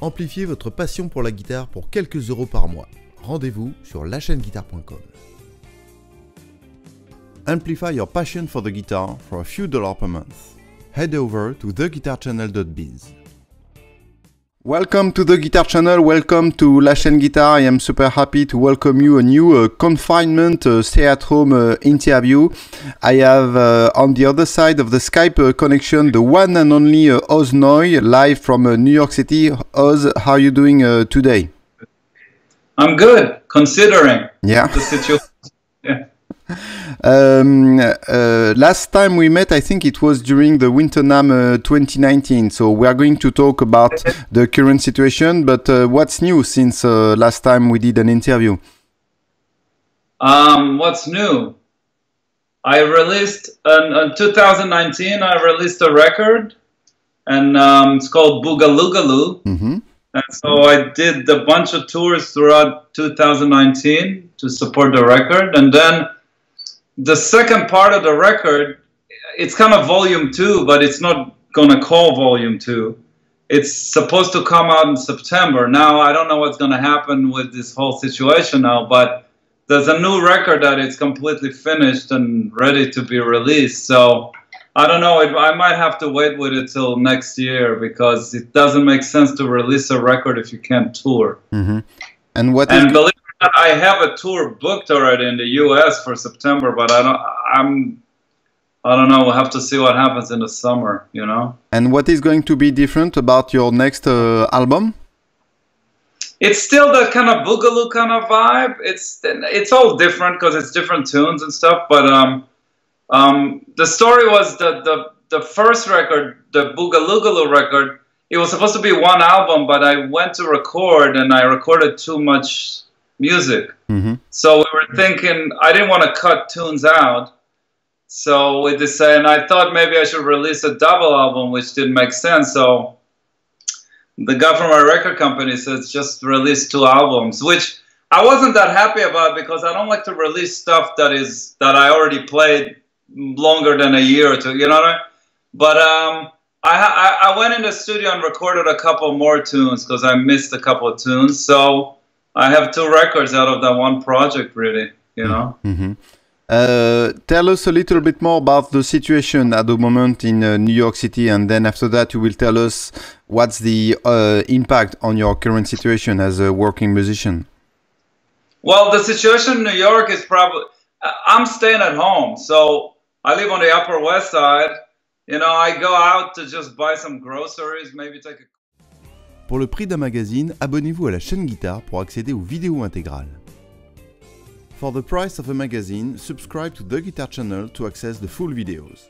Amplifiez votre passion pour la guitare pour quelques euros par mois. Rendez-vous sur lachaîneguitare.com. Amplify your passion for the guitar for a few dollars per month. Head over to theguitarchannel.biz. Welcome to the Guitar Channel, welcome to La Chaîne Guitare. I am super happy to welcome you a new uh, confinement uh, stay at home uh, interview. I have uh, on the other side of the Skype uh, connection the one and only uh, Oz Noy, live from uh, New York City. Oz, how are you doing uh, today? I'm good, considering Yeah. the situation. yeah. Um, uh, last time we met, I think it was during the Winter NAMM uh, 2019. So we are going to talk about the current situation, but uh, what's new since uh, last time we did an interview? Um, what's new? I released in, in 2019. I released a record, and um, it's called Booga Looga Loo. hmm And so I did a bunch of tours throughout 2019 to support the record, and then the second part of the record, it's kind of volume two, but it's not gonna call volume two. It's supposed to come out in September. Now I don't know what's gonna happen with this whole situation now, but there's a new record that it's completely finished and ready to be released. So I don't know. It, I might have to wait with it till next year because it doesn't make sense to release a record if you can't tour. hmm And what is And believe it or not, I have a tour booked already in the U.S. for September, but I don't. I'm. I don't know. We'll have to see what happens in the summer. You know. and what is going to be different about your next uh, album? It's still that kind of boogaloo kind of vibe. It's it's all different because it's different tunes and stuff. But um, um, the story was that the the first record, the Booga Looga Loo record, it was supposed to be one album, but I went to record and I recorded too much music. hmm So we were thinking I didn't want to cut tunes out. So we decided, and I thought maybe I should release a double album, which didn't make sense. So the guy from our record company says just release two albums, which I wasn't that happy about because I don't like to release stuff that is that I already played longer than a year or two. You know what I mean? But um, I, I I went in the studio and recorded a couple more tunes because I missed a couple of tunes. So I have two records out of that one project, really. You know. Mm-hmm. Uh, tell us a little bit more about the situation at the moment in uh, New York City, and then after that, you will tell us what's the uh, impact on your current situation as a working musician. Well, the situation in New York is probably. I'm staying at home, so I live on the Upper West Side. You know, I go out to just buy some groceries, maybe take a Pour le prix d'un magazine, abonnez-vous à la chaîne Guitare pour accéder aux vidéos intégrales. For the price of a magazine, subscribe to the Guitar Channel to access the full videos.